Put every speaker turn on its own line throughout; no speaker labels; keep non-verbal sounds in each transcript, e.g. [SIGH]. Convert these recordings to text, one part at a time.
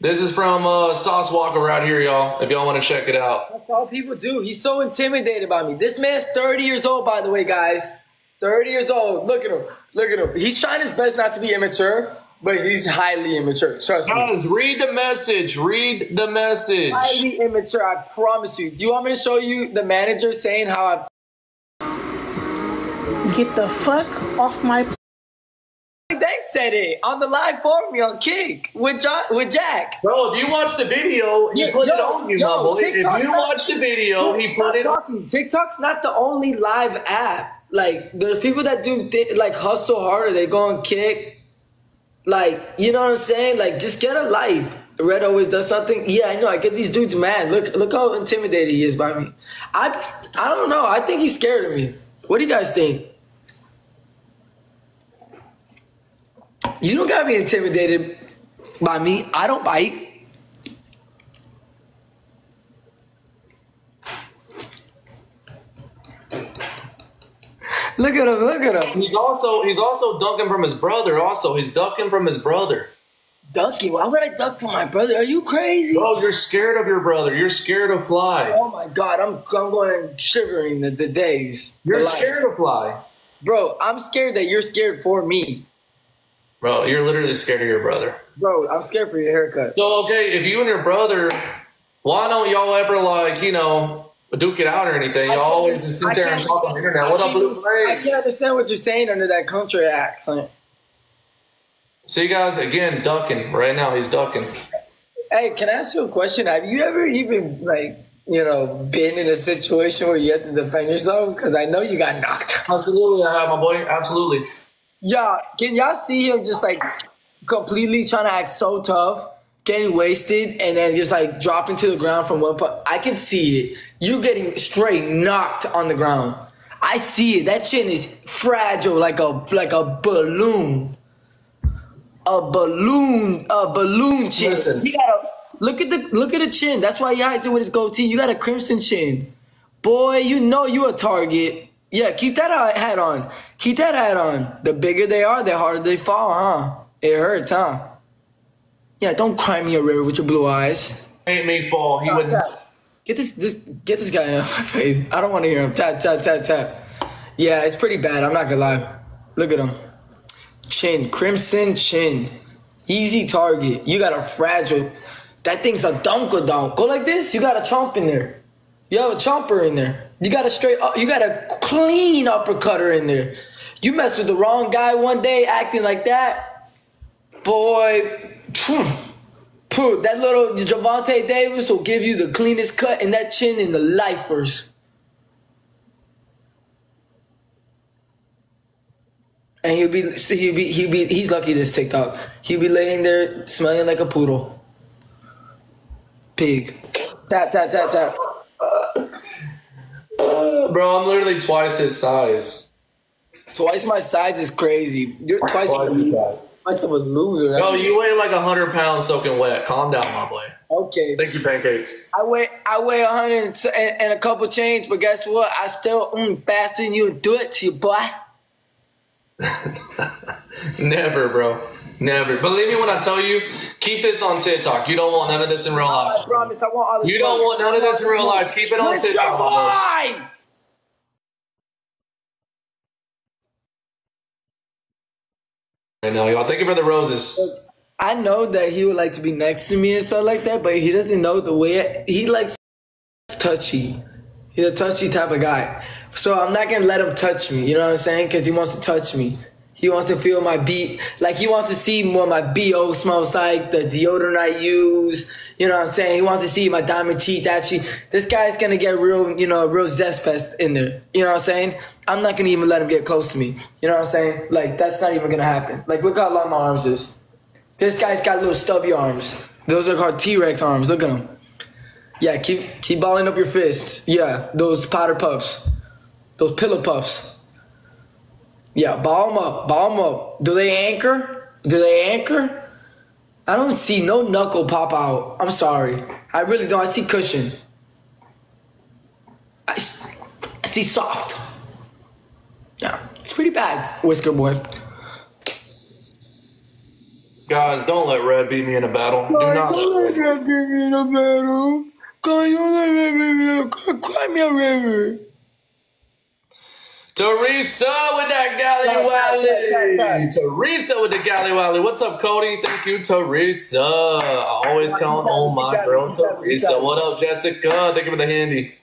This is from uh, Sauce Walka right here, y'all. If y'all want to check it out.
That's all people do. He's so intimidated by me. This man's 30 years old, by the way, guys. 30 years old. Look at him. Look at him. He's trying his best not to be immature, but he's highly immature. Trust me.
Guys, read the message. Read the message.
Highly immature, I promise you. Do you want me to show you the manager saying how I
Get the fuck off my
They said it on the live for me on Kick with John with Jack.
Bro, if you watch the video, he
Yeah,
put it on you,
yo.
If you
not-
watch the video, he put it on.
talking. TikTok's not the only live app. Like there's people that do th- like hustle harder. They go on Kick. Like you know what I'm saying? Like just get a life. Red always does something. Yeah, I know. I get these dudes mad. Look, look how intimidated he is by me. I, I don't know. I think he's scared of me. What do you guys think? You don't gotta be intimidated by me. I don't bite. Look at him, look at him.
He's also he's also dunking from his brother. Also, he's ducking from his brother.
Ducking. Why would I duck for my brother? Are you crazy?
Bro, you're scared of your brother. You're scared of fly.
Oh my god, I'm, I'm going shivering the, the days.
You're
The
scared of fly.
Bro, I'm scared that you're scared for me.
Bro, you're literally scared of your brother.
Bro, I'm scared for your haircut.
So okay, if you and your brother, why don't y'all ever like you know duke it out or anything? Y'all always just sit there and talk on the internet. What up, Blue
I can't understand what you're saying under that country accent.
See, guys, again, ducking right now. He's ducking.
Hey, can I ask you a question? Have you ever even like you know been in a situation where you had to defend yourself? Because I know you got knocked out.
Absolutely, I have my boy. Absolutely.
Yeah, can y'all see him just like completely trying to act so tough, getting wasted, and then just like dropping to the ground from one point? I can see it. You getting straight knocked on the ground. I see it. That chin is fragile, like a like a balloon. A balloon, a balloon chin.
Listen.
Gotta look at the look at the chin. That's why he hides it with his goatee. You got a crimson chin, boy. You know you a target. Yeah, keep that hat on. Keep that hat on. The bigger they are, the harder they fall, huh? It hurts, huh? Yeah, don't cry me a river with your blue eyes.
Ain't me fall. He would.
Tap. Get this, this, get this guy out of my [LAUGHS] face. I don't want to hear him. Tap, tap, tap, tap. Yeah, it's pretty bad. I'm not gonna lie. Look at him. Chin, crimson chin. Easy target. You got a fragile. That thing's a dunkadonk. Go like this. You got a chomp in there. You have a chomper in there. You got a straight. up- You got a clean uppercutter in there. You mess with the wrong guy one day, acting like that, boy. phew, phew, that little Gervonta Davis will give you the cleanest cut in that chin in the lifers. And he'll be, he'll be, he'll be, he's lucky this TikTok. He'll be laying there smelling like a poodle. Pig. Tap, tap, tap, tap.
Bro, I'm literally twice his size.
Twice my size is crazy. You're twice,
Twice size.
twice
size.
of a loser.
Bro, you weigh like hundred pounds soaking wet. Calm down, my boy.
okay.
Thank you, pancakes.
I weigh I weigh a hundred and, and, and a couple change, but guess what? I still mm, faster than you do it to you, boy. [LAUGHS]
Never, bro. Never. Believe me when I tell you, keep this on TikTok. You don't want none of this in real life.
I promise. I want all this.
You don't want none of this in real life. Keep it on
Let's go,
TikTok. bro.
boy!
Right now, y'all. Thank you for the roses.
I know that he would like to be next to me and stuff like that, but he doesn't know the way he likes touchy. He's a touchy type of guy. So I'm not gonna let him touch me. You know what I'm saying? Because he wants to touch me. He wants to feel my beat, like he wants to see what my bo smells like, the deodorant I use. You know what I'm saying? He wants to see my diamond teeth. Actually, this guy's gonna get real, you know, real zest fest in there. You know what I'm saying? I'm not gonna even let him get close to me. You know what I'm saying? Like that's not even gonna happen. Like look how long my arms is. This guy's got little stubby arms. Those are called T-Rex arms. Look at them. Yeah, keep keep balling up your fists. Yeah, those powder puffs, those pillow puffs. Yeah, ball them up, ball them up. Do they anchor? Do they anchor? I don't see no knuckle pop out. I'm sorry. I really don't. I see cushion. I, s- I see soft. Yeah, it's pretty bad, Whisker Boy.
Guys, don't let Red beat me in a battle. Do not let Red.
Beat me in a battle. God, don't let Red beat me in a Cry me a river.
Teresa with that Galley Wally. Teresa with the Galley Wally. What's up, Cody? Thank you, Teresa. I always count
on,
my girl,
you got it, you
Teresa. What up, Jessica? Thank you for the handy.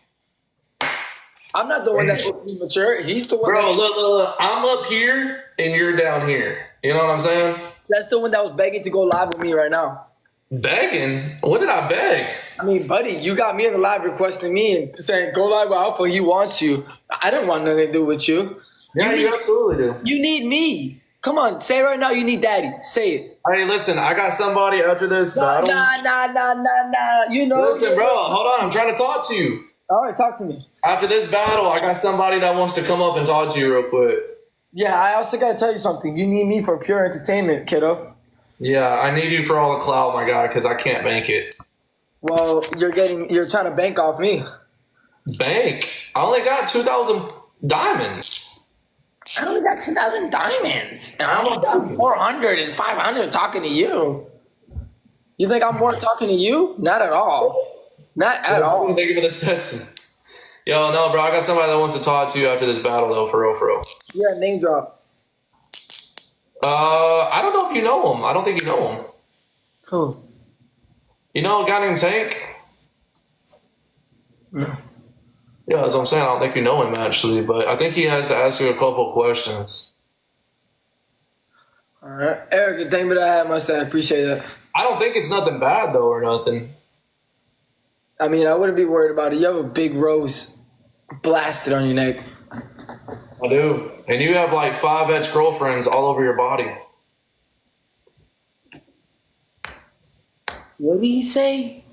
I'm not the one that's supposed to be mature. He's the one
Bro, look, look, look. I'm up here and you're down here. You know what I'm saying?
that's the one that was begging to go live with me right now.
Begging? What did I beg?
I mean, buddy, you got me in the live requesting me and saying go live with Alpha. He wants you. I didn't want nothing to do with you.
Yeah,
You
you
need-
absolutely do.
You need me. Come on, say it right now. You need daddy. Say it.
Hey, listen, I got somebody after this
Nah,
battle.
nah, nah, nah, nah, nah. You know.
Listen, bro, hold on. I'm trying to talk to you.
All right, talk to me.
After this battle, I got somebody that wants to come up and talk to you real quick.
Yeah, I also gotta tell you something. You need me for pure entertainment, kiddo.
Yeah, I need you for all the clout, my guy, because I can't bank it.
Well, you're getting, you're trying to bank off me.
Bank? I only got 2,000 diamonds.
I only got 2,000 diamonds. And I'm about 400 and 500 talking to you. You think I'm more talking to you? Not at all. Not at all.
Thank you for the Stetson. Yo, no, bro, I got somebody that wants to talk to you after this battle, though, for real, for real.
Yeah, name drop.
Uh, I don't know if you know him. I don't think you know him.
Who?
You know a guy named Tank?
No.
Yeah, that's what I'm saying. I don't think you know him, actually, but I think he has to ask you a couple questions.
All right. Eric, thank you that I had my say. I appreciate that.
I don't think it's nothing bad, though, or nothing.
I mean, I wouldn't be worried about it. You have a big rose blasted on your neck.
I do. And you have like five ex girlfriends all over your body.
What did he say?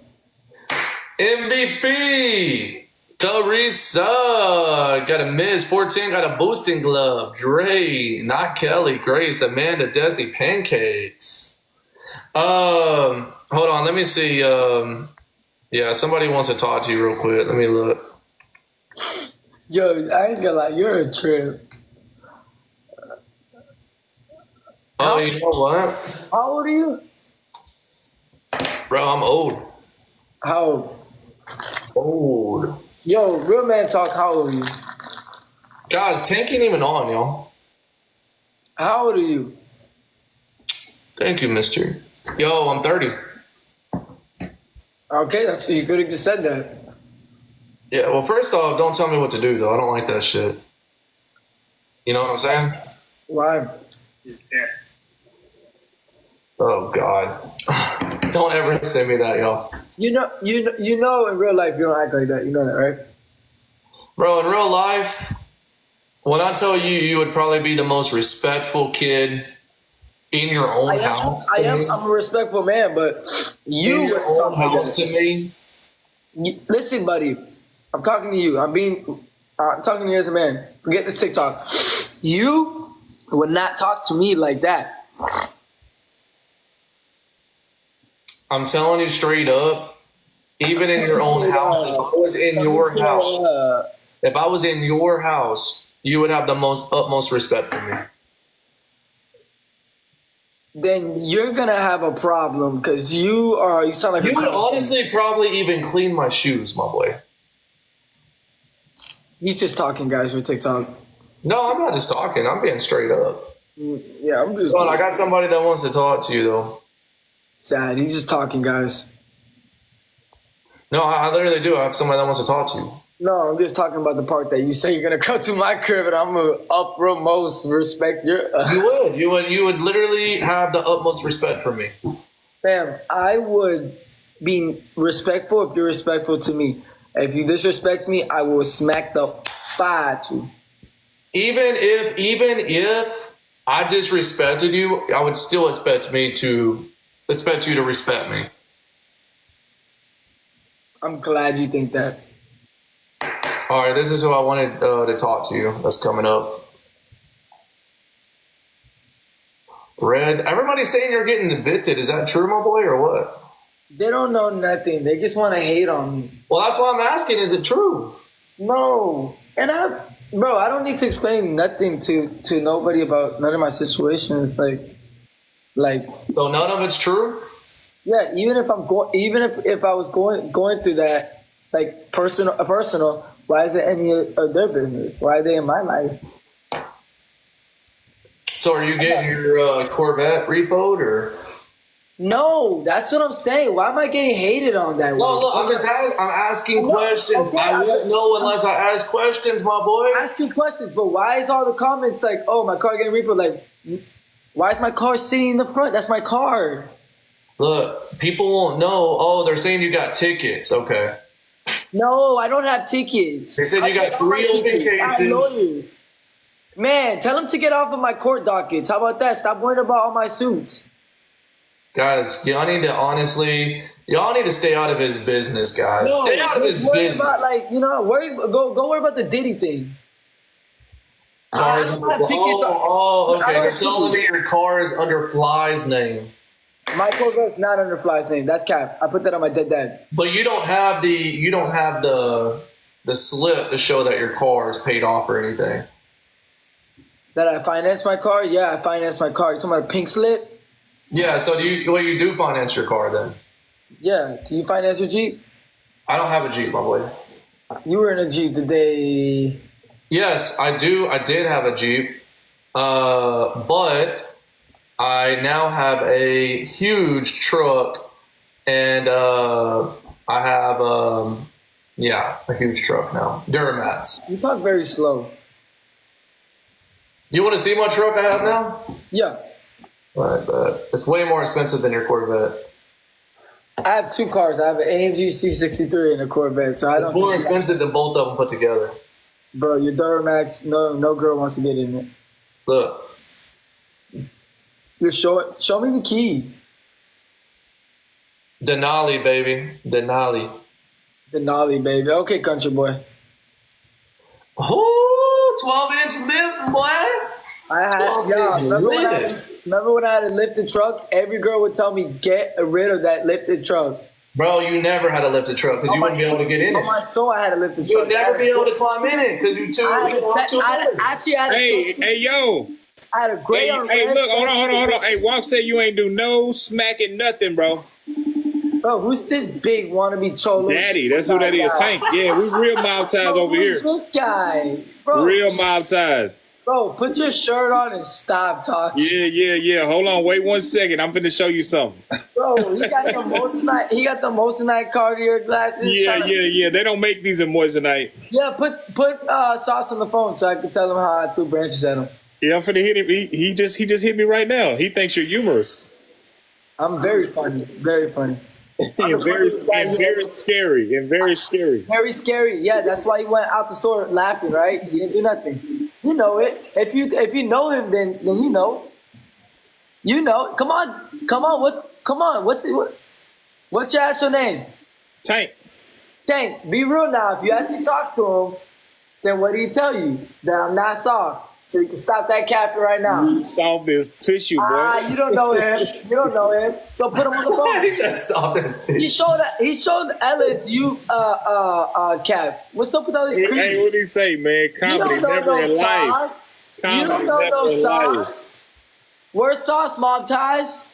MVP! Teresa! Got a Miz 14, got a boosting glove. Dre, not Kelly, Grace, Amanda, Desi, Pancakes. Um, hold on, let me see. Um, yeah, somebody wants to talk to you real quick. Let me look.
Yo, I ain't gonna lie, you're a trip.
Oh, you know what?
How old are you?
Bro, I'm old.
How old?
Old.
Yo, real man talk, how old are you?
Guys, Tank ain't even on, y'all.
How old are you?
Thank you, mister. Yo, I'm 30.
Okay, that's you could have just said that.
Yeah, well, first off, don't tell me what to do, though. I don't like that shit. You know what I'm saying?
Why?
Oh, God. [SIGHS] don't ever say me that, y'all.
You know, you know, you know, in real life, you don't act like that. You know that, right?
Bro, in real life, when I tell you, you would probably be the most respectful kid in your own
I am.
house.
I am.
me.
I'm a respectful man, but you
in your own house
to
me.
Listen, buddy, I'm talking to you. I'm being, uh, I'm talking to you as a man. Forget this TikTok. You would not talk to me like that.
I'm telling you straight up, even in your own house, if I was in your house, if I was in your house, you would have the most utmost respect for me.
then you're gonna have a problem because you are. You sound like
You would honestly probably even clean my shoes, my boy.
He's just talking, guys, with TikTok.
No, I'm not just talking. I'm being straight up.
Yeah, I'm just
Hold on, I got somebody that wants to talk to you though.
sad. He's just talking, guys.
No, I, I literally do. I have somebody that wants to talk to you.
No, I'm just talking about the part that you say you're gonna come to my crib and I'm gonna uppermost respect your.
Uh, you would. You would. You would literally have the utmost respect for me.
Fam, I would be respectful if you're respectful to me. If you disrespect me, I will smack the fire at you.
Even if, even if I disrespected you, I would still expect me to expect you to respect me.
I'm glad you think that.
All right, this is who I wanted uh, to talk to you. That's coming up. Red. Everybody's saying you're getting evicted. Is that true, my boy, or what?
They don't know nothing. They just want to hate on me.
Well, that's why I'm asking. Is it true?
No, and I, bro, I don't need to explain nothing to to nobody about none of my situations. Like, Like,
So none of it's true.
yeah, even if I'm going, even if if I was going going through that, like personal, personal, why is it any of their business? Why are they in my life?
So are you getting your uh, Corvette repoed or?
No, that's what I'm saying. Why am I getting hated on that?
No, look, I'm just ask, I'm asking
Okay,
questions.
okay,
I won't know unless I ask questions, my boy.
asking questions, but why is all the comments like, "Oh, my car getting repo"? Like, why is my car sitting in the front? That's my car.
Look, people won't know. Oh, they're saying you got tickets. Okay.
No, I don't have tickets.
They said you
I
got
got all my
three open
tickets. I have
cases.
Man, tell them to get off of my court dockets. How about that? Stop worrying about all my suits.
Guys, y'all need to honestly, y'all need to stay out of his business, guys.
No,
stay out of his business.
About, like, you know, worry. Go, go worry about the Diddy thing.
Cars
I
under- oh, oh, okay. They're telling me your car is under Fly's name,
My Corvette's not under Fly's name. That's cap. I put that on my dead dad.
but you don't have the you don't have the the slip to show that your car is paid off or anything.
That I financed my car. Yeah, I financed my car. You talking about a pink slip?
Yeah. So do you? Well, you do finance your car then.
Yeah. Do you finance your Jeep?
I don't have a Jeep, my boy.
You were in a Jeep today.
Yes, I do. I did have a Jeep, uh, but I now have a huge truck, and uh, I have um, yeah, a huge truck now. Duramax.
You talk very slow.
You want to see my truck I have now?
Yeah.
Right, but it's way more expensive than your Corvette.
I have two cars. I have an AMG C63 and a Corvette, so I
It's
don't.
more
think-
expensive than both of them put together.
Bro, your Duramax, no, no girl wants to get in it.
Look,
you show short. Show me the key.
Denali, baby, Denali.
Denali, baby. Okay, country boy.
Oh, 12 inch lift, boy.
I had,
Twelve
yeah, remember, when I had, remember when I had a lifted truck? Every girl would tell me, get rid of that lifted truck.
Bro, you never had a lifted truck because you wouldn't be able to get in
On
it.
my soul, I had a lifted
You
truck.
would never be able to climb in it because you too.
I had,
You
a,
don't too
I had,
little.
actually had a,
Hey, hey, yo.
I had a gray
Hey, hey, look, hold on, hold on, hold on. Hey, Walk said you ain't do no smacking nothing, bro.
Bro, who's this big wannabe cholo?
Daddy, that's who that is. Tank. Yeah, we real mob ties
Bro,
over here.
who's this guy? Bro,
Real mob ties.
bro, put your shirt on and stop talking.
Yeah, yeah, yeah. Hold on, wait one second. I'm finna show you something.
Bro, he got the moissanite. [LAUGHS] He got the moissanite Cartier glasses.
Yeah, yeah, yeah. They don't make these in Moissanite.
Yeah, put put uh, sauce on the phone so I can tell him how I threw branches at him.
Yeah, I'm finna hit him. He, he just he just hit me right now. He thinks you're humorous.
I'm very funny, very funny, [LAUGHS]
and very and very scary. And very scary.
very scary. Yeah, that's why he went out the store laughing. Right? He didn't do nothing. You know it. If you if you know him, then then you know. You know. Come on, come on. What? Come on. What's it? What, what's your actual name?
Tank.
Tank. Be real now. If you actually talk to him, then what do he tell you? That I'm not soft. So you can stop that capping right now.
Soft as tissue, boy.
Ah, you don't know him. You don't know him. So put him on the [LAUGHS] phone.
he said soft as
He
tissue.
showed he showed LSU uh uh uh cap. What's up with all these
hey,
creeps?
what do you say, man? Comedy
don't know
never in life.
sauce. You don't know no
never in life.
sauce. Where's sauce, mob ties?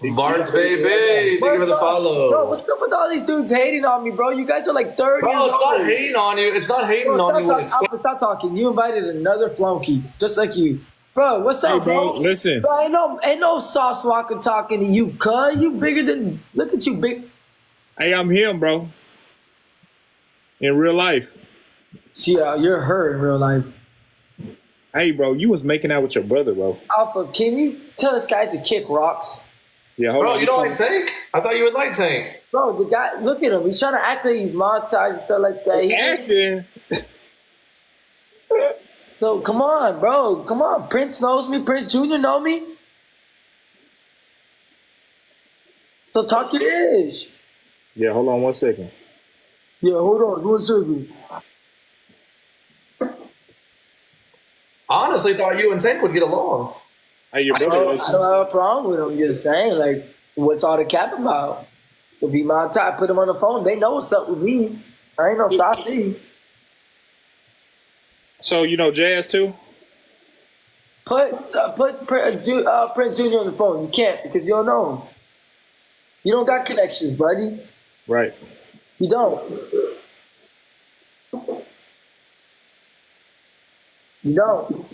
Barnes, baby. Thank you for the follow.
Bro, what's up with all these dudes hating on me, bro? You guys are like 30
Bro, it's not hating on you. It's not hating
Bro,
on
stop,
you when
talk-
it's.
Alpha, stop talking. You invited another flunky, just like you. Bro, what's
Hey,
up,
bro,
bro?
listen.
Bro, ain't no, ain't no sauce walking talking to you, cuz. You bigger than, look at you, big.
Hey, I'm him, bro. In real life.
See, uh, you're her in real life.
Hey, bro, you was making out with your brother, bro.
Alpha, can you tell this guy to kick rocks?
Yeah, hold
Bro,
on.
you don't like Tank? I thought you would like Tank.
Bro, the guy, look at him. He's trying to act like he's monetized and stuff like that. He-
acting. [LAUGHS]
so come on, bro. Come on. Prince knows me. Prince Jr. know me. So talk your ish.
Yeah, hold on one second.
Yeah, hold on. One second.
I honestly thought you and Tank would get along.
Hey, your
I don't,
brother.
I don't have a problem with him. Just saying, like, what's all the cap about? If he monetized, put him on the phone. They know what's up with me. I ain't no softy.
So you know Jazz too?
Put uh, put Prince, uh, Prince Junior on the phone. You can't because you don't know him. You don't got connections, buddy.
Right.
You don't. You don't.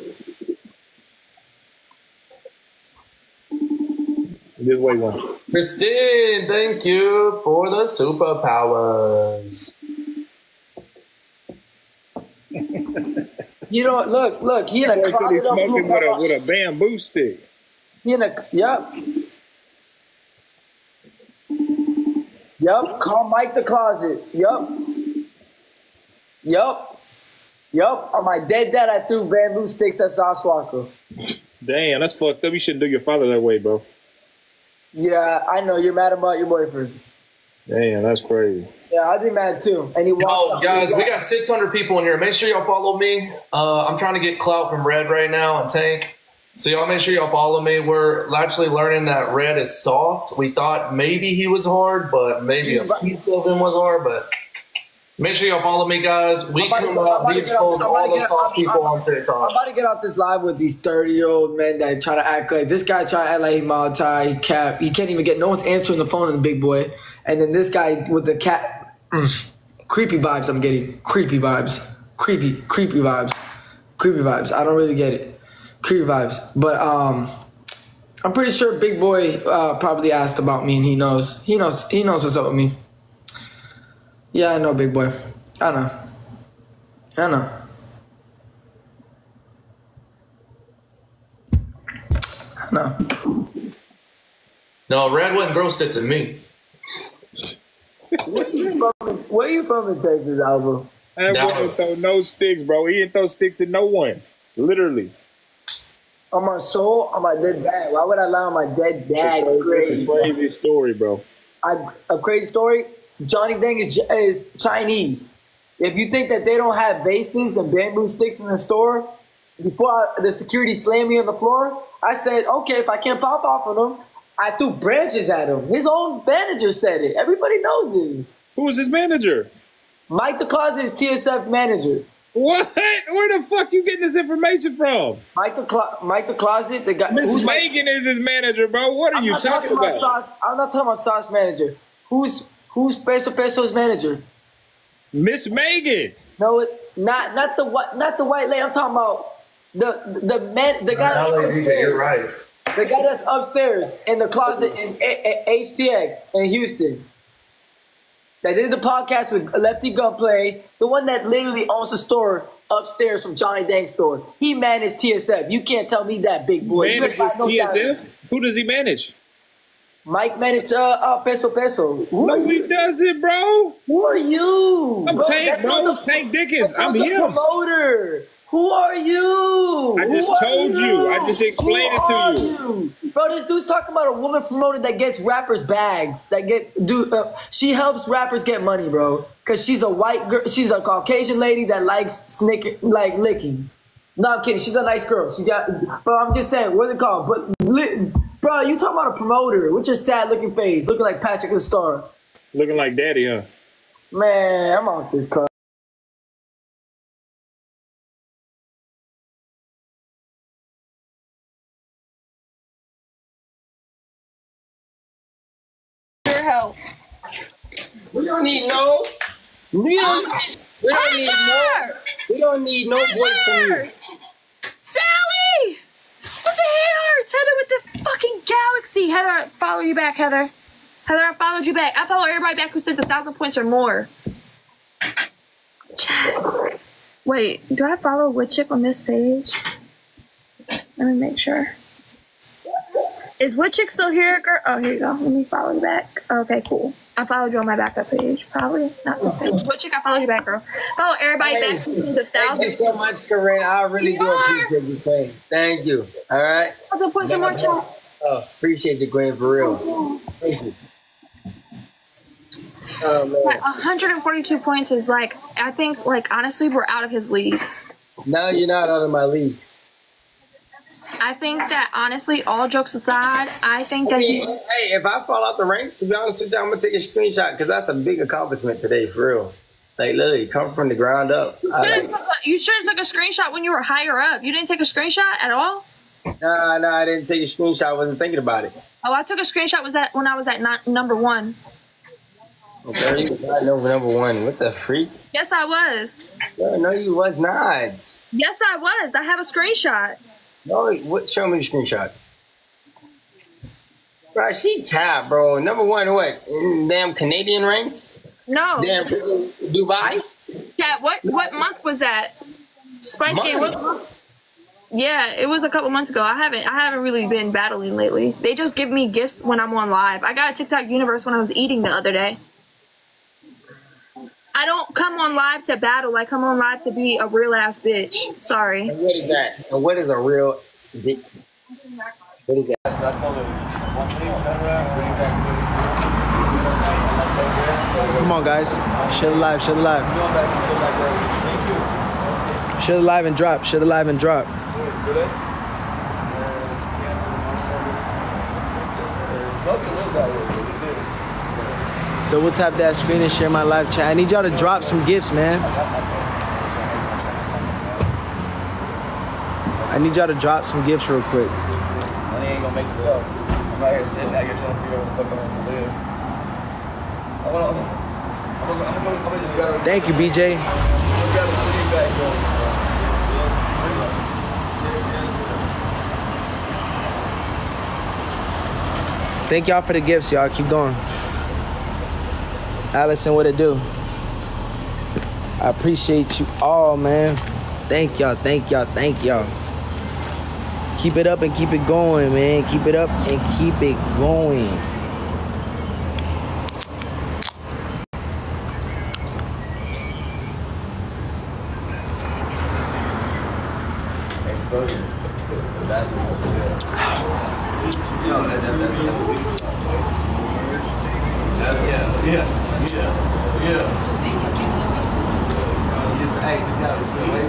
Just wait one.
Christine, thank you for the superpowers.
You don't look. Look, he in a
Boy
closet
he's smoking with a with a bamboo stick.
He in a yep. Yup. Call Mike the closet. Yup. Yup. Yup. On my dead dad, I threw bamboo sticks at Sauce Walka.
Damn, that's fucked up. You shouldn't do your father that way, bro.
Yeah, I know you're mad about your boyfriend.
Damn, that's crazy.
Yeah, I'd be mad too. And he walked
Oh, guys, we got 600 people in here. Make sure y'all follow me. Uh, I'm trying to get clout from Red right now and Tank. So y'all make sure y'all follow me. We're actually learning that Red is soft. We thought maybe he was hard, but maybe a piece of him was hard. But make sure y'all follow me, guys. We
I'm about to-
come up, we
to get off-
expose all the soft people
I'm-
on
I'm about to get off this live with these 30 year old men that try to act like this guy try to act like he Maltai, he cap. He can't even get no one's answering the phone in the big boy. And then this guy with the cat mm, creepy vibes I'm getting. Creepy vibes. Creepy, creepy vibes. Creepy vibes. I don't really get it. Creepy vibes. But um I'm pretty sure Big Boy uh, probably asked about me and he knows. He knows he knows what's up with me. Yeah, I know, Big Boy. I know. I know. I know.
No, Red wouldn't grow sticks at me.
Where you from? Where you from in Texas, Alvaro?
That boy
Dallas.
throw no sticks, bro. He didn't throw sticks at no one. Literally.
On my soul, on my dead dad. Why would I lie on my dead dad? It's
It's a
crazy.
crazy story, bro.
I, a crazy story. Johnny Dang is, is Chinese. If you think that they don't have vases and bamboo sticks in the store, before I, the security slammed me on the floor, I said, okay, if I can't pop off on them, I threw branches at him. His own manager said it. Everybody knows this.
Who was his manager?
Mike the Closet is TSF manager.
What? Where the fuck you getting this information from?
Mike the, Clo- Mike the Closet, the guy.
Miss Megan is his manager, bro. What are
I'm
you
not
talking
talking
about?
Sauce. I'm not talking about Sauce manager. Who's who's Peso Peso's manager?
Miss Megan.
No, it, not not the white not the white lady. I'm talking about the the man the guy that's
LA DJ,
upstairs.
you're right.
The guy that's upstairs in the closet in A- A- HTX in Houston. That did the podcast with Lefty Gunplay, the one that literally owns the store upstairs from Johnny Dang's store. He managed TSF. You can't tell me that, big boy.
Manages
ain't got no
TSF? Who does he manage?
Mike managed uh, uh, Peso Peso. Who
No, he doesn't, bro.
Who are you?
I'm Tank, bro.
not the-
Tank Dickens. I'm
the promoter. Who are you?
I just
Who
told you. I just explained
Who
it to
are
you.
Bro, this dude's talking about a woman promoter that gets rappers bags. That get dude. Uh, she helps rappers get money, bro. Cause she's a white girl. She's a Caucasian lady that likes snicker, like licking. No, I'm kidding. She's a nice girl. She got. But I'm just saying, what's it called? But li- bro, you talking about a promoter with your sad looking face, looking like Patrick the Star.
Looking like daddy, huh?
Man, I'm off this car.
your help.
We don't need no. We don't, we don't need no. We don't need no voice from you.
Heather! Sally! What the hell? It's Heather with the fucking galaxy. Heather, I follow you back, Heather. Heather, I followed you back. I follow everybody back who sends a thousand points or more. Chat. Wait, do I follow Woodchick on this page? Let me make sure. Is Woodchick still here, girl? Oh, here you go. Let me follow you back. Okay, cool. I followed you on my backup page. Probably not. Woodchick, I followed you back, girl. Follow everybody back who sends a
Thank you
thousand,
so much, Corinne. I really do
You are.
appreciate you. Thank you. All right.
thousand points or more, chat.
Oh, appreciate you, Queen, for real. Thank you. Oh man.
Like 142 points is like I think like honestly we're out of his league.
No, you're not out of my league.
I think that honestly, all jokes aside, I think that he
Hey, if I fall out the ranks, to be honest with you, I'm gonna take a screenshot because that's a big accomplishment today, for real. Like literally, come from the ground up.
You should have took a screenshot when you were higher up. You didn't take a screenshot at all.
Nah, nah, I didn't take a screenshot. I wasn't thinking about it.
Oh, I took a screenshot. Was that when I was at not, number one?
Okay, you was not number number one. What the freak?
Yes, I was.
No, no, you was not.
Yes, I was. I have a screenshot.
No, what? Show me the screenshot. Bro, she cap, bro. Number one, what? In damn Canadian ranks?
No.
Damn Dubai?
Chat, what what month was that? Spice Game. What month? Yeah, it was a couple months ago. I haven't I haven't really been battling lately. They just give me gifts when I'm on live. I got a TikTok universe when I was eating the other day. I don't come on live to battle. I come on live to be a real ass bitch. Sorry.
And what is that? And what is a real dick? What is that?
Come on, guys. Share the live. Share the live. Share the live and drop. Share the live and drop. Double tap that screen and share my live chat. I need y'all to drop some gifts, man. I need y'all to drop some gifts real quick.
Money ain't gonna make it up. I'm out here sitting out here trying to figure out what the fuck I'm gonna live. I wanna, I'm gonna, I'm gonna, I'm gonna just grab
Thank you, BJ.
grab a sleep bag, bro.
Thank y'all for the gifts, y'all. Keep going. Allison, what it do? I appreciate you all, man. Thank y'all, thank y'all, thank y'all. Keep it up and keep it going, man. Keep it up and keep it going.
Exposure. That's Yo, that, that, that, that's a big Yeah, yeah, yeah, yeah, yeah. Hey, you gotta wait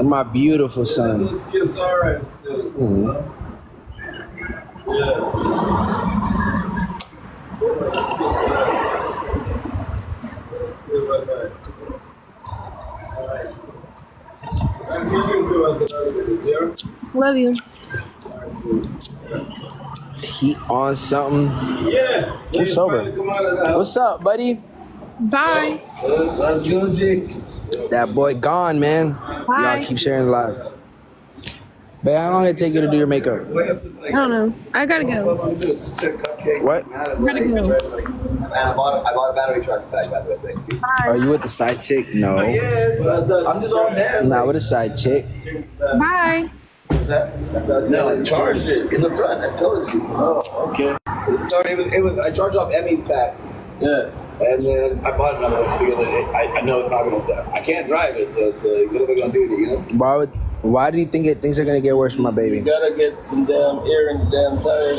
And my beautiful son.
It's alright still.
Mhm.
Love you.
He on something.
Yeah.
I'm sober.
Come out of the house.
What's up, buddy?
Bye.
let's go, Jake.
That boy gone, man.
Bye.
Y'all keep sharing live. Babe, how long did it take you to do your makeup?
I don't know. I gotta go.
What?
Gotta go.
And I bought, I bought a battery charge pack, by the way. Thank you.
Are you with the side chick? No.
Yes, I'm just on there.
Not with a side chick.
Bye.
Is that? No, I charged it in the front. I told you. Oh, okay. It started. It was. It was. I charged off Emmy's pack,
Yeah.
And then I bought another one because I, I know it's not gonna stop. I can't drive it, so it's like, what am I gonna do? You know?
Why would? Why do you think it, things are gonna get worse for my baby?
You Gotta get some damn air in the damn tires.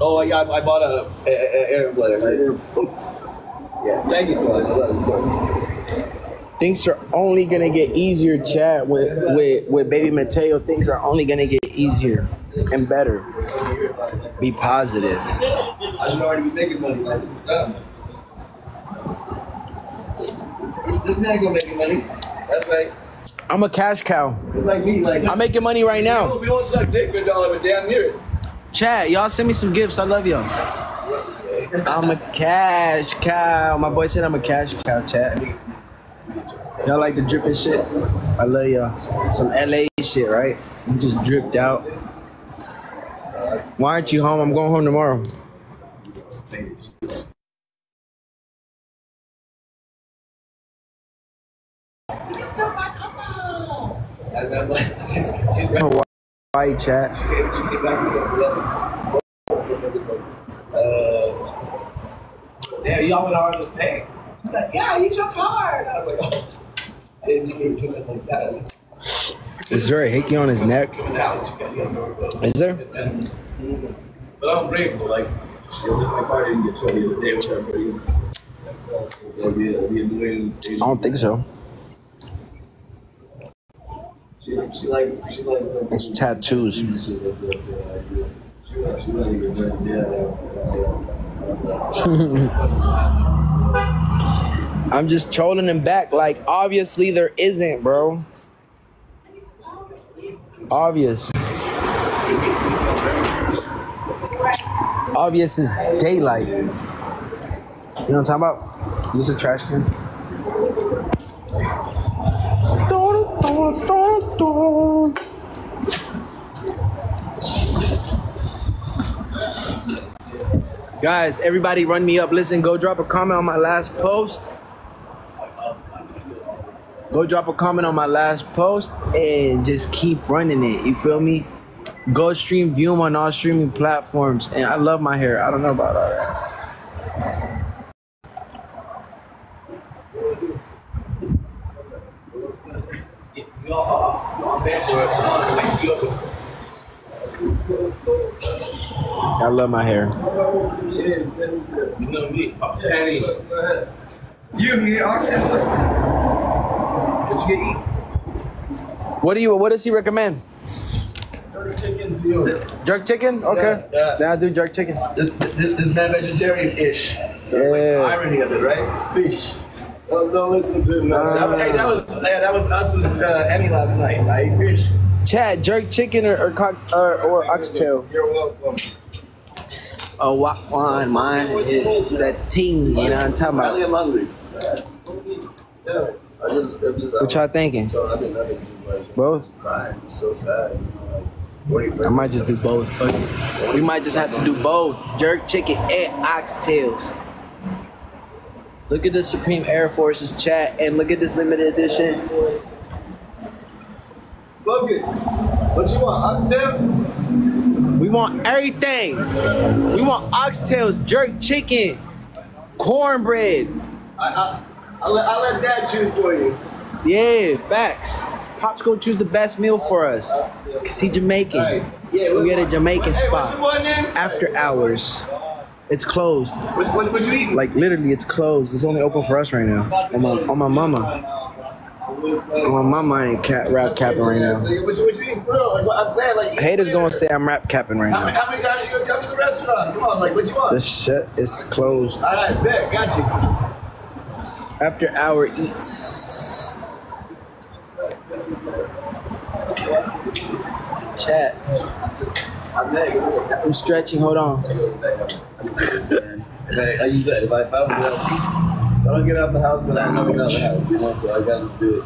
Oh yeah, I, I bought a, a, a air bladder. Yeah. Thank you, Todd. I love you, Todd.
Things are only gonna get easier, chat. With with with baby Mateo, things are only gonna get easier and better. Be positive.
I should already be making money. Like this is dumb. This, man gonna make money. That's right.
I'm a cash cow.
It's like me. Like
I'm making money right now.
don't, we don't suck dick for dollar, but damn near it.
Chat, y'all send me some gifts. I love y'all. I'm a cash cow. My boy said I'm a cash cow, chat. Y'all like the dripping shit? I love y'all. Some LA shit, right? You just dripped out. Why aren't you home? I'm going home tomorrow.
And then like [LAUGHS] she's, she's
Oh, why, why chat?
She came, she came back and said, "Well, uh, yeah, y'all went ours with pay. She's like, yeah, use your card. I was like, oh, I didn't even took it like that.
Is there a hickey on his neck?
In the house, you gotta, you gotta go close.
Is there?
But I'm grateful. Like, my car didn't get towed the other day. Whatever. You know. It'll be, it'll be a million.
I don't think so.
She, she like, she like.
It's tattoos. [LAUGHS] I'm just trolling him back. Like, obviously there isn't, bro. Obvious. Obvious is daylight. You know what I'm talking about? Is this a trash can? Guys, everybody run me up. Listen, go drop a comment on my last post. Go drop a comment on my last post and just keep running it. You feel me? Go stream, view them on all streaming platforms. And I love my hair. I don't know about all that.
You all, I'm back for it. You up.
I love my hair.
You know me. Penny. You, you get oxtail. What you eat?
What do you? What does he recommend? Jerk chicken? Okay.
Yeah, yeah.
Then I'll do jerk chicken.
This, this, this man vegetarian-ish. So it's like
Yeah.
irony of it, right? Fish.
Don't, don't listen to him.
Uh,
That, was- hey, that was yeah, that was us with uh, Emmy last night. I ate fish.
Chad, jerk chicken or or, cock, or, or oxtail?
You're welcome.
Oh, what one? Mine is that team. You know what I'm talking about?
I'm hungry. Yeah. I just, I'm just.
What y'all thinking?
So I've I've like
Both?
crying. It's so sad. You know, like, what do you
I might just do both. We might just have to do both. Jerk chicken and oxtails. Look at the Supreme Air Forces chat and look at this limited edition.
Logan, what you want? Oxtail?
We want everything. We want oxtails, jerk chicken, cornbread.
I, I, I'll, let, I'll let Dad choose for you.
Yeah, facts. Pop's gonna choose the best meal for us. Cause he Jamaican.
Right. Yeah,
We get a Jamaican
Hey, what's your
spot. After hours. It's closed.
What, what, what you eating?
Like literally it's closed. It's only open for us right now. On my on my mama. On my mama I ain't cat rap capping right now.
What, you, eating? For? Like, what I'm saying, like,
Haters gonna say I'm rap capping right now.
how many times you gonna come to the restaurant? Come on, like, what you want?
This shit is closed.
All right, bet, got you.
After hour eats. Chat.
I'm
stretching. Hold on.
Like you said, if I, if I don't get out, if I don't get out the house, then I know get out the house. You know, so I gotta do it.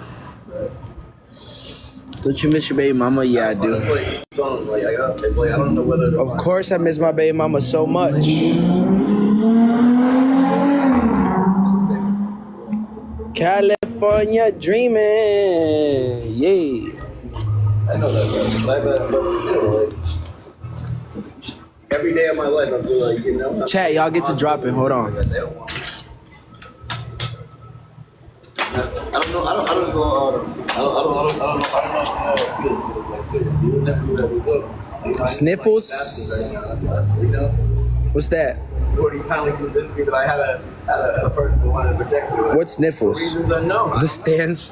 Don't you miss your baby mama? Yeah, I do.
I, I don't.
Of course, I miss my baby mama so much. California dreaming, yeah.
I know that, but still, like, every day of my life, I feel like, you know.
Chat, y'all get to drop it. Hold on.
I don't want I don't know. I don't. I don't know. Um, I don't. I don't. I don't. I don't know. I don't know how it feels. Like seriously, you never knew that was up. You know, I-
Sniffles?
Right now, that's, you know,
What's that?
Gordy finally convinced me that I had a had a, a person that wanted to protect me.
What sniffles?
reasons unknown?
The stands.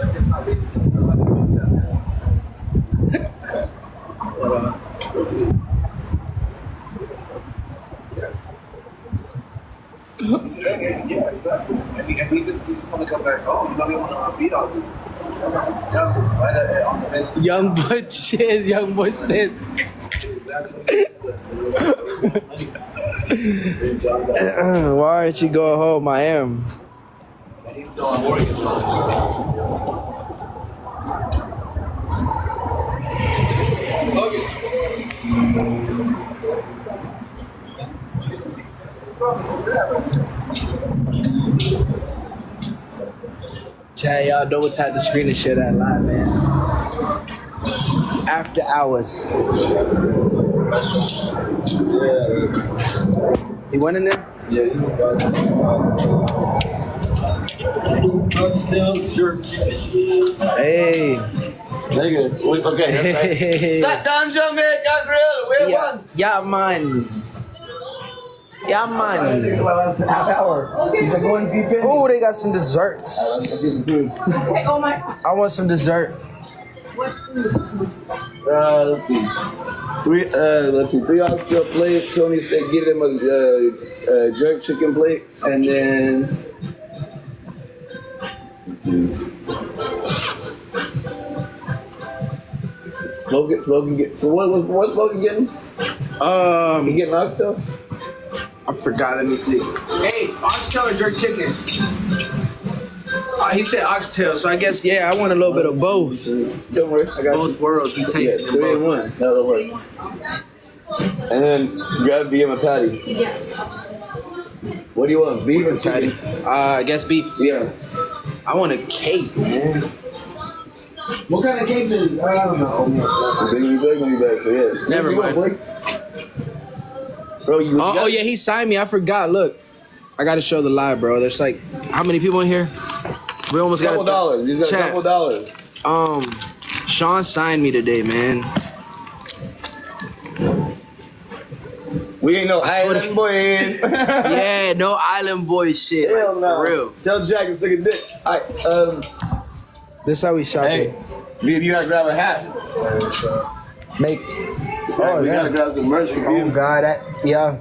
Yeah, yeah, yeah. And he, and he just, he just want to come back home. You know, he want to beat all these. Yeah, just right uh, on the bench.
Young boy [LAUGHS] shit, young boy stands. [LAUGHS] Why aren't you going home? I am.
And he's still on Morgan.
Chad, y'all double tap the screen and share that live, man. After hours. He went in there?
Yeah, he's in
Oxtails, jerk chicken.
Hey.
Nigga, wait, okay, that's right. Sat down, Jamaica Grill. Where
Yeah,
one?
yeah, man. Yeah, man.
It's my last half hour. He's like, going to see Penny.
Oh, they got some desserts. I want some dessert.
Uh, let's see. Three. Uh, let's see. Three oxtail plate. Tony said give them a uh, uh, jerk chicken plate, and then. Smoking, smoking. Get, so what was what's smoking getting? You
Um,
getting oxtail?
I forgot. Let me see. Hey, oxtail or jerk chicken? Uh, he said oxtail, so I guess yeah. I want a little bit of both.
Don't worry, I got
Both worlds. We
Yeah,
tasting them
three in
both.
one. That'll work. And then grab me a patty. What do you want? Beef or
Patty. Uh, I guess beef.
Yeah.
I want a cake, man. What kind of cakes is? I don't know.
Bring me back, bring me back. So yeah.
Never
What you want,
mind.
Blake? Bro, you.
Oh, oh yeah, he signed me. I forgot. Look, I got to show the live, bro. There's like how many people in here? We almost got
Couple dollars. He's got a couple dollars.
Um, Sean signed me today, man.
We ain't no
I
island boys. [LAUGHS]
yeah, no island boy shit. like,
Hell no.
For real.
Tell Jack to suck a dick. All right. Um.
This how we shop
Hey,
it.
Viv, you gotta grab a hat.
Make.
Oh, we
yeah.
gotta grab some merch for
Oh
you.
God, that yeah.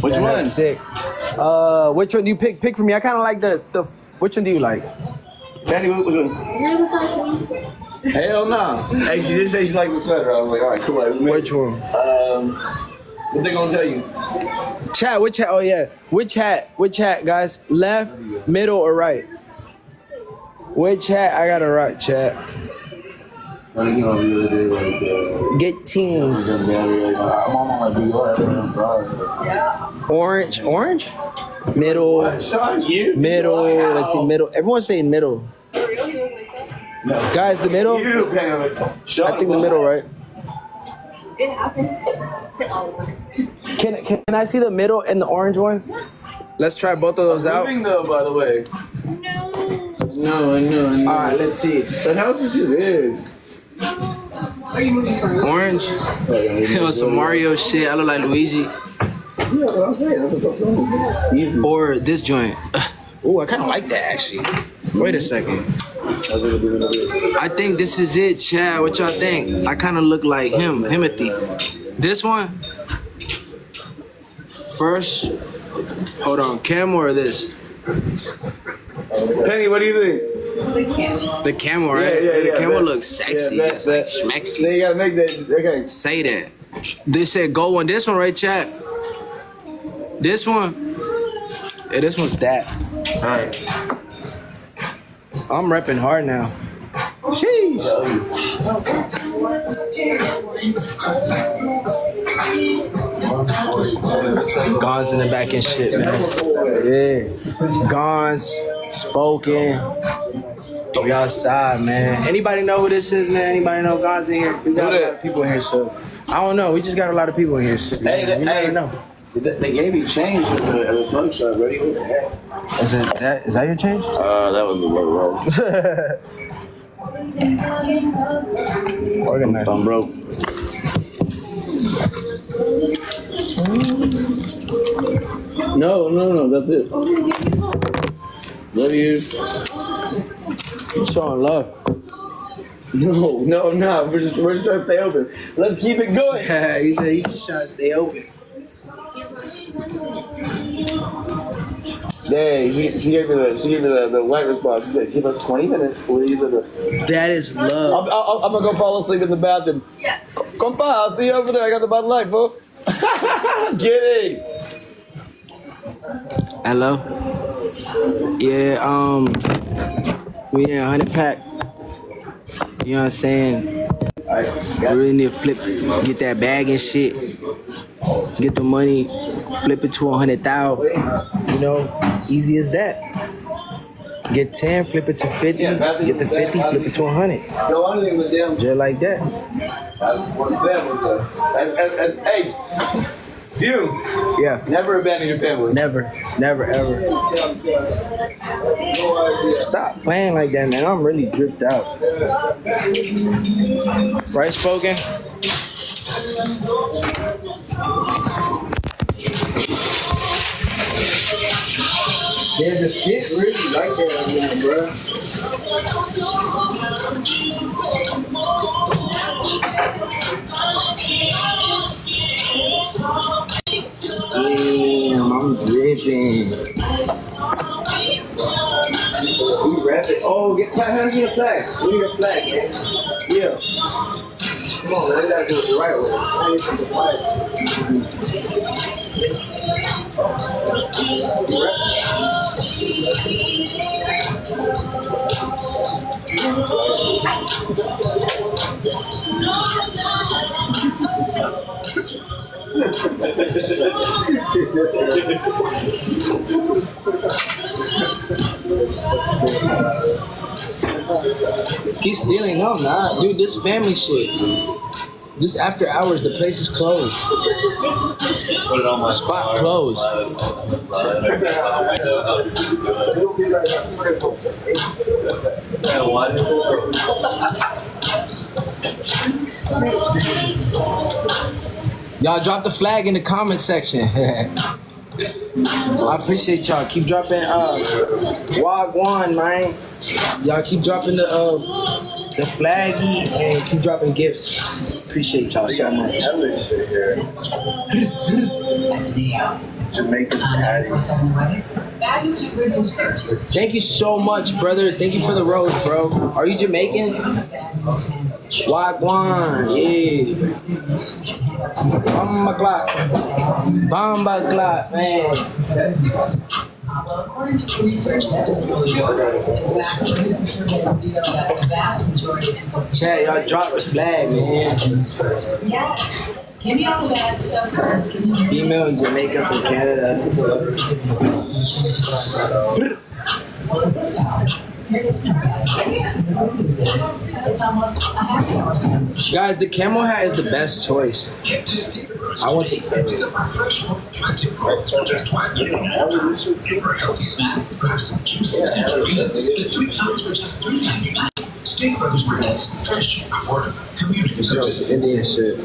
Which
that
one?
Sick. Uh, which one do you pick? Pick for me. I kind of like the the. Which one do you like?
Penny, which one? Hell no. Hey, she did say she liked the sweater. I was like, all right, cool. All right, we made
Which one?
Um, what they gonna tell you?
Chat. Which hat? Oh yeah. Which hat? Which hat, guys? Left, middle, or right? Which hat? I got a right. Chat.
I think you know the other day, like, uh,
Get teams.
I'm on my VR.
Orange. Orange. Middle. Middle. Let's see. Middle. Everyone's saying middle. Guys, the middle.
You,
I think the middle, right?
It happens to all of us.
Can can I see the middle and the orange one? Let's try both of those out.
Moving though, by the way.
No.
No, I know, I know.
All right, let's see.
The house is too big.
Orange. [LAUGHS] It was some Mario shit. I look like Luigi.
Yeah, what I'm saying. That's what I'm saying. Easy.
Or this joint. [SIGHS] Oh, I kind of like that actually. Wait a second. I think this is it, Chad. What y'all think? I kind of look like him, Timothy. This one. First. Hold on, Cam or this?
Penny, what do you think?
The camel, right?
Yeah, yeah, yeah
the
yeah,
camel
that-
looks sexy.
yeah, that-
Just like
that-
schmexy.
So you gotta make that. Okay.
Say that. They said go on this one, right, chat? This one. Yeah, this one's that. Alright. I'm repping hard now. Sheesh. Gons in the back and shit, man. Yeah. Gons, spoken. We outside, man. Anybody know who this is, man? Anybody know Gons in here? We got a lot of people in here, so I don't know. We just got a lot of people in here, so
Hey,
you never
hey.
know.
They they gave you change at the, at the smoke shop, buddy. What the heck?
Is it that? Is that your change?
Uh, that was a low roll. [LAUGHS]
Organized.
I'm broke. No, no, no, that's it. Love you.
Showing love.
No, no, no. We're just, we're just trying to stay open. Let's keep it going. [LAUGHS]
he said he's just trying to stay open.
Dang, she, she gave me the she gave me the, the white response. She said, "Give us 20 minutes, please." I'm,
That is love.
I'm, I'm gonna go fall asleep in the bathroom.
Yeah.
Compa, I'll see you over there. I got the Bud Light, bro. [LAUGHS] Kidding.
Hello. Yeah. Um. We in a hundred pack. You know what I'm saying? We really need to flip, get that bag and shit. Get the money, flip it to a hundred thousand. You know, easy as that. Get ten, flip it to fifty. Get the fifty, flip it to a hundred.
No, I think it was.
Just like that.
Hey, You
Yeah.
never abandon your family.
Never, never, ever. Stop playing like that, man. I'm really dripped out. Right spoken? Yeah, the shit really like that right now, bro. Damn, I'm dripping. We rapping. Oh, get flag. How do you get a flag? We need a flag, man. Yeah. Come on. We gotta do it the right way. I need some flags. He's stealing. No, I'm not. Dude, this family shit. This after hours, the place is closed.
Put it on my
Spot closed. Y'all drop the flag in the comment section. [LAUGHS] I appreciate y'all. Keep dropping uh Wagwan, man. Y'all keep dropping the uh the flaggy and keep dropping gifts. Appreciate y'all so much.
Hella shit here. Jamaican patties.
Bad news or good news first?
Thank you so much, brother. Thank you for the rose, bro. Are you Jamaican? Wagwan, yeah. Bomba clock. Bomba clock, man.
Well, according to research that disclosure, in fact, a recent revealed that the vast majority of
Chad, y'all drop the flag, man.
first. Yes. Give me all that stuff first.
Female in Jamaica from Canada. That's what's up.
A.
Guys, the camel hat is the best choice. I want the
Steak Brothers Breads, fresh, affordable, community
It's just Indian shit.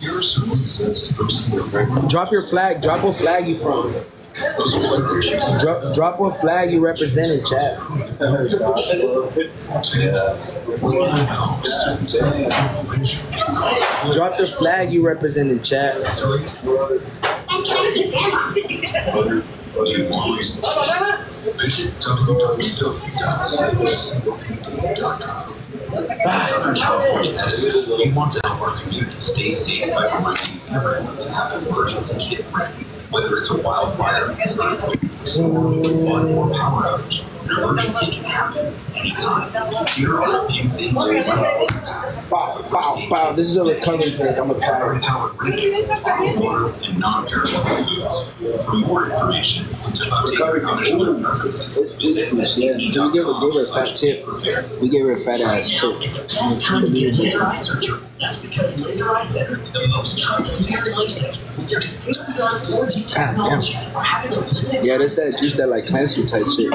Here are some reasons to go see your favorite.
Drop your flag. Drop what flag you from. Drop, drop what flag you represent in chat. Drop the flag you represent in chat.
California Edison, we want to help our community stay safe by reminding everyone to have an emergency kit ready. Whether it's a wildfire, earthquake, storm, flood, or power outage, an emergency can happen anytime. Here are a few things we know.
Bow, bow, bow. This is a recovery thing. I'm a
Battery
power.
powered radio, bottled water, and non-perishable foods. For more information and to update your outage preferences, visit
Yeah, do we give her, give her a fat tip? We give her a fat ass tip.
Best time to get a laser eye surgery. That's because Laser Eye Center, the most trusted leader in LASIK, with their state-of-the-art 4D technology, are having a limited
Yeah, that's that juice that like cleanse you type shit.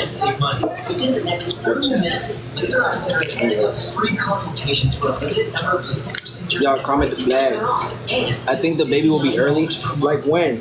And save money. Within the next 30 minutes, Laser Eye Center is handing out free consultations for a limited number of procedures.
Y'all comment the flag. I think the baby will be early. Like when?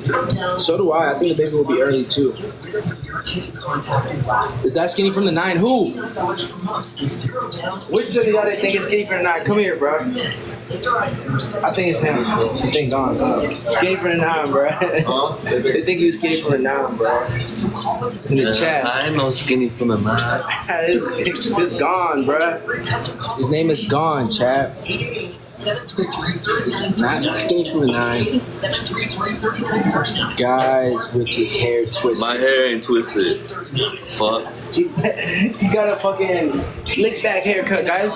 So do I. I think the baby will be early too.
Irritating contacts and glasses.
Is that skinny from the nine? Who?
$9 per month with zero down
Which of y'all think is skinny from the nine? Come here, bro.
minutes. Laser Eye Center
I think it's him. I think gone. Skinny from the nine, bro. [LAUGHS] they think he's skinny from the nine, bro. In the chat.
I ain't no skinny from the nine. [LAUGHS]
it's, it's gone, bro. His name is gone, chat. Not skinny from the nine. Guys with his hair twisted.
My hair ain't twisted. Fuck.
he got a fucking slick back haircut, guys.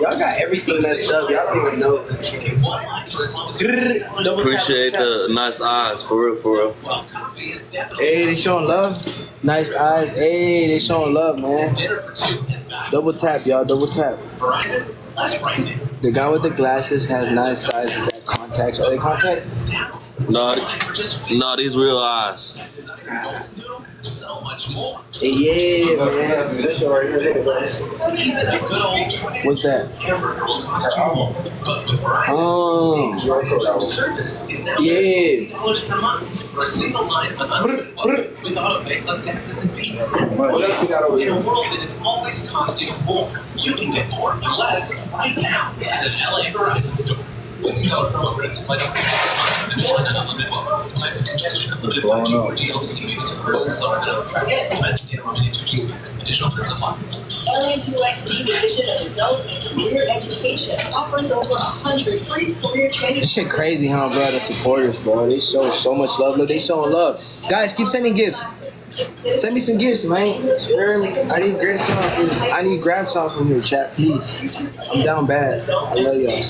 Y'all got everything messed up. Y'all don't even know.
Appreciate
double
the nice eyes, for real, for real.
tap. Hey, they showing love. Nice eyes. Hey, they showing love, man. Double tap, y'all. Double tap.
Verizon, less pricing,
The guy with the glasses has nice sizes. That contacts. Are they contacts?
No, no, these real eyes.
So much more.
Yeah, man.
Even a good old
What's that?
hamburger will cost you more. But with Verizon,
Oh,
service is now
yeah.
dollars per month for a single line of unlimited Wi-Fi with auto pay plus taxes and fees.
What else we got over
In a world that is always costing more, you can get more for less right now at an LA Verizon store. $50 promo credits applied to the new line and unlimited Wi-Fi. Times of congestion, unlimited 5G or GLTE used to both slower than other track. Domestic and limited 2G speeds. Additional terms
Division of Adult and Career Education offers over 100 free career training.
This shit crazy, huh, bro? The supporters, bro. They show so much love. Look, they showing love. Guys, keep sending gifts. Send me some gifts, man. I need grab some from I need grab some from here, chat, please. I'm down bad. I love y'all.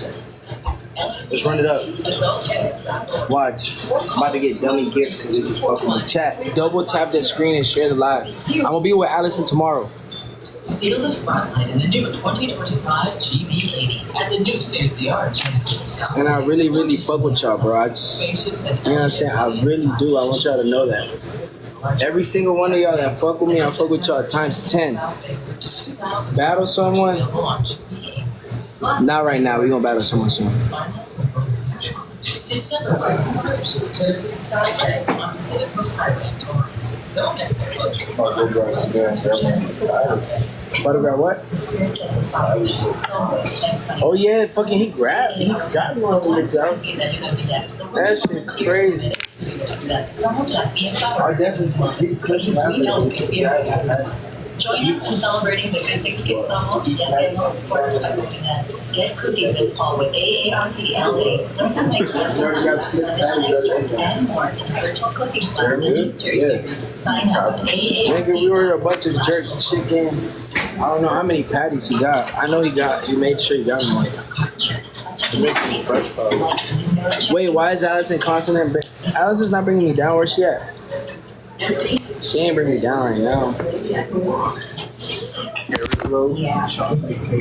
Let's run it up. Watch. I'm about to get dummy gifts because they just fucking with chat. Double tap that screen and share the live. I'm gonna be with Allison tomorrow.
Steal the spotlight in the new 2025 GV80 at the new state-of-the-art Genesis South.
And I really, really fuck with y'all, bro. I just, you know what I'm saying? I really do. I want y'all to know that. Every single one of y'all that fuck with me, I fuck with y'all times 10. Battle someone? Not right now. we gonna battle someone soon.
Discover
Buttergrab what? Oh yeah, fucking he grabbed he grabbed one of the mix out. That shit crazy. I definitely
Join us in celebrating the good things somos y hacemos por nuestra comunidad. Get cooking this fall with AARP LA. Learn to make less and more in virtual cooking class and series. Sign up at
we were a bunch of jerk chicken. I don't know how many patties he got. I know he got. He made sure he got one. He made some fresh probably. Wait, why is Allison constantly? Allison's not bringing me down. Where's she at? She ain't bring me down right now.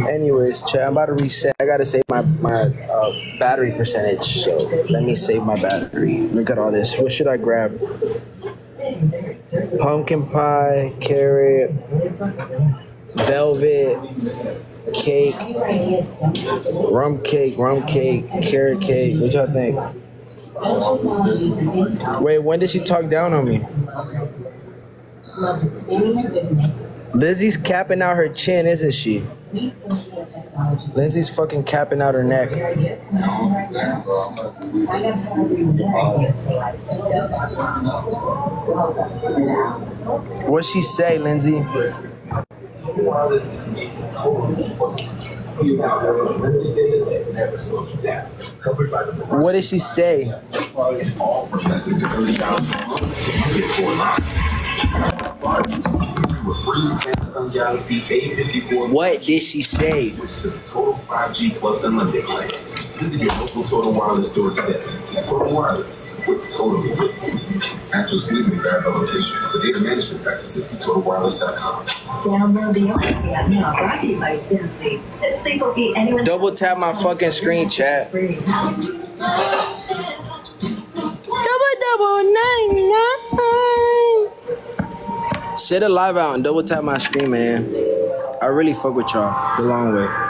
Anyways, chat, I'm about to reset. I gotta save my my uh, battery percentage. So let me save my battery. Look at all this. What should I grab? Pumpkin pie, carrot, velvet, cake, rum cake, rum cake, carrot cake. What y'all think? Wait, when did she talk down on me? Lizzie's capping out her chin, isn't she? Lindsay's fucking capping out her neck. What'd she say, Lindsay? What did she say?
Samsung Galaxy A54.
What did she say?
Switch to the Total 5G Plus Unlimited plan. Visit your local Total Wireless store today. Total Wireless, we're totally with you. Actual squeeze me grab location. For data management practices, TotalWireless.com.
Download the Odyssey app now, brought to you by SinSleep. SinSleep will beat anyone.
Double tap my fucking screen, chat. Double double nine nine. Share the live out and double tap my screen, man. I really fuck with y'all the long way.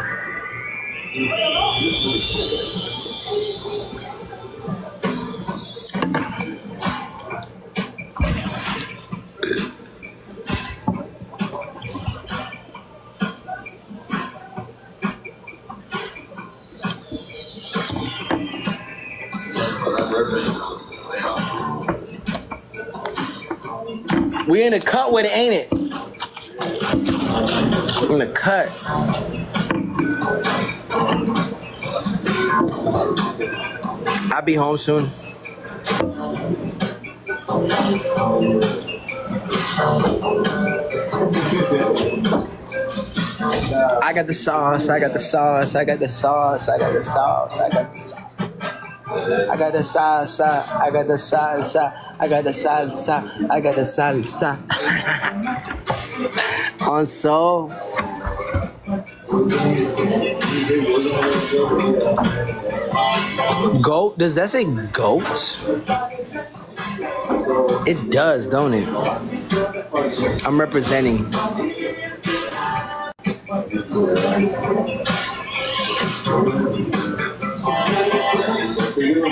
We in the cut with it, ain't it? In the cut. I'll be home soon. I got the sauce, I got the sauce, I got the sauce, I got the sauce, I got the sauce. I got the salsa, I got the salsa, I got the salsa, I got the salsa. [LAUGHS] On soul. Goat? Does that say goat? It does, don't it? I'm representing. I'm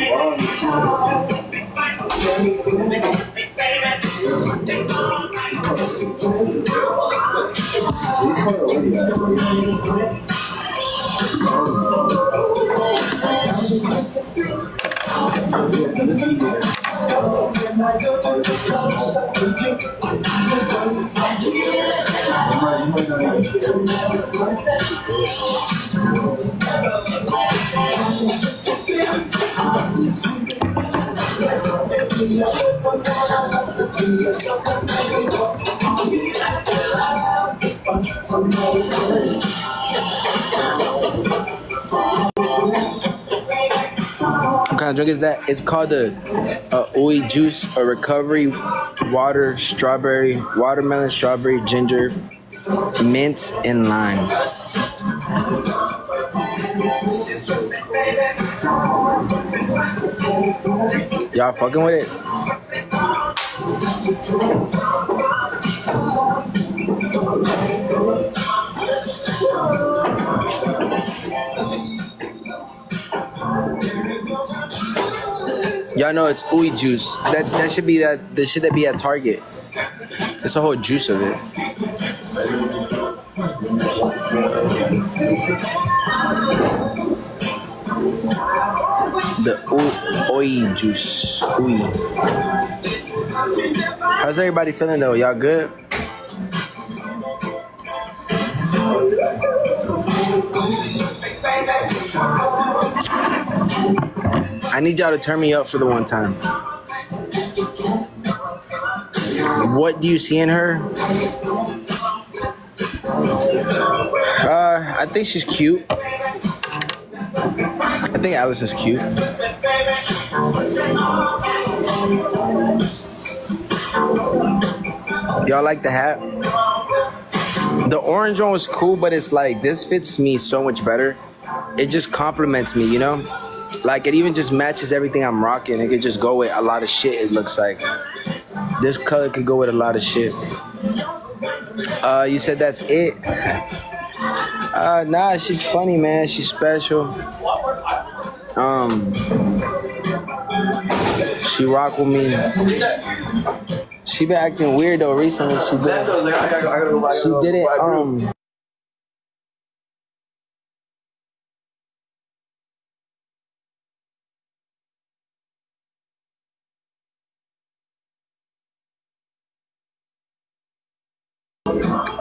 What kind of drink is that? It's called a, a Ui juice, a recovery water, strawberry, watermelon, strawberry, ginger, mint, and lime. Y'all fucking with it? Y'all know it's Ui juice. That that should be that the shit that be at Target. It's a whole juice of it. The Ui juice. Ui. How's everybody feeling though? Y'all good? I need y'all to turn me up for the one time. What do you see in her? Uh, I think she's cute. I think Alice is cute. Y'all like the hat? The orange one was cool, but it's like this fits me so much better. It just complements me, you know? Like it even just matches everything I'm rocking. It could just go with a lot of shit, it looks like. This color could go with a lot of shit. Uh you said that's it? Uh nah, she's funny, man. She's special. Um She rock with me. She been acting weird though recently. She did. She did it. Um.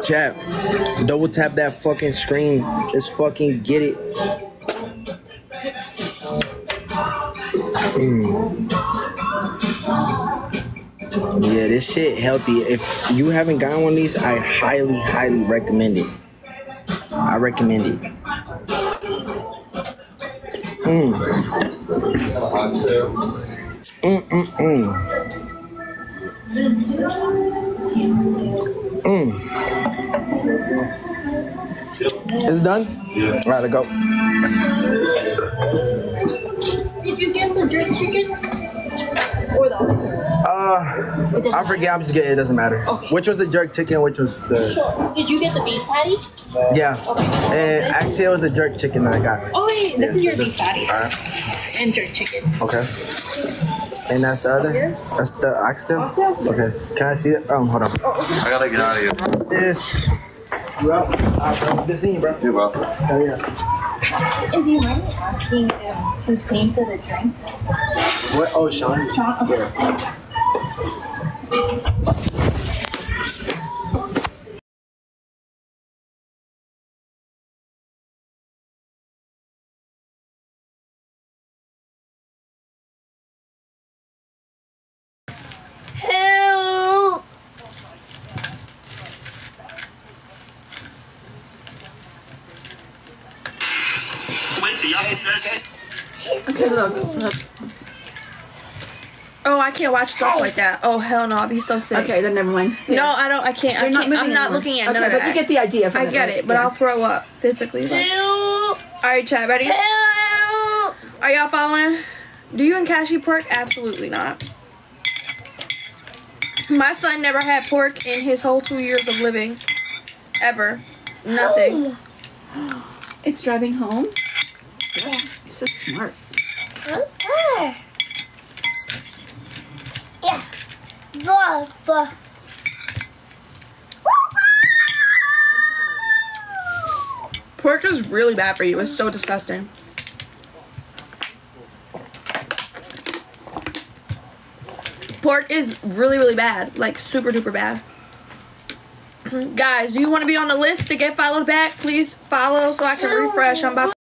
Chat, double tap that fucking screen. Let's fucking get it. Mm. Yeah, this shit healthy. If you haven't gotten one of these, I highly, highly recommend it. I recommend it. Mm. Mm mm mm. Mm. Is it done? Yeah. All right, let's go.
Did you get the jerk chicken? Or the other?
Uh, I forget. I'm just getting. It doesn't matter. Which was the jerk chicken? Which was the?
Sure. Did you get the beef patty?
Yeah. Okay. And actually, it was the jerk chicken that I got.
Oh, wait, this
Yeah,
is your
so
beef patty.
Alright.
And jerk chicken.
Okay. And that's the other. That's the oxtail. Okay. Can I see it? Um, hold on.
I gotta get out of here.
Yes. You out? Alright, bro. Good seeing you, bro.
You bro.
Hell yeah.
And do you mind asking um, who's paying for the drinks?
What? Oh, Sean.
Sean? Okay.
Help! Watch stuff like that. Oh hell no, I'd be so sick.
Okay, then never mind.
No, I don't. I can't. I
You're not
can't
moving
I'm not
anymore.
looking at
Okay,
none of
but
that.
you get the idea from
I
it,
get
right?
it, but
Yeah.
I'll throw up physically. Like. All right, chat. Ready? Are y'all following? Do you and Cashy pork? Absolutely not. My son never had pork in his whole two years of living, ever. Nothing. [GASPS]
It's driving home. You're so smart.
Yeah.
Pork is really bad for you. It's so disgusting. Pork is really, really bad. Like, super duper bad. [CLEARS THROAT] Guys, you want to be on the list to get followed back? Please follow so I can refresh. I'm about